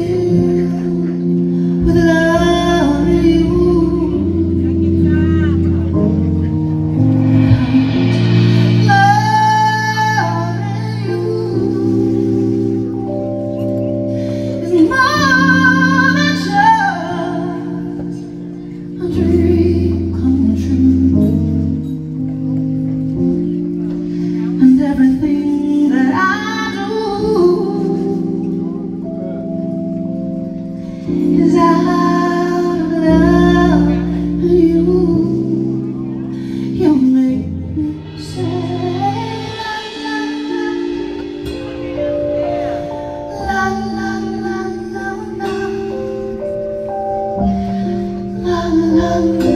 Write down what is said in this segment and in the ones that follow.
you. la la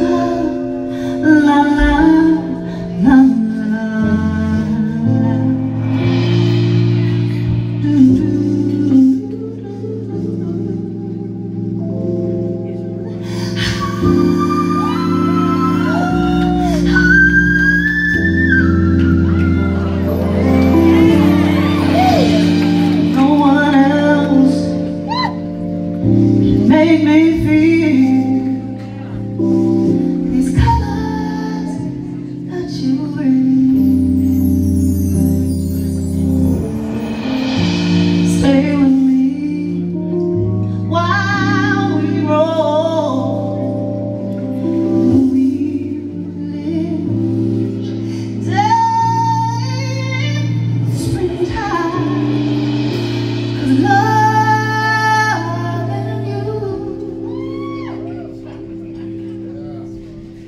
la la Make me feel These colors that you bring.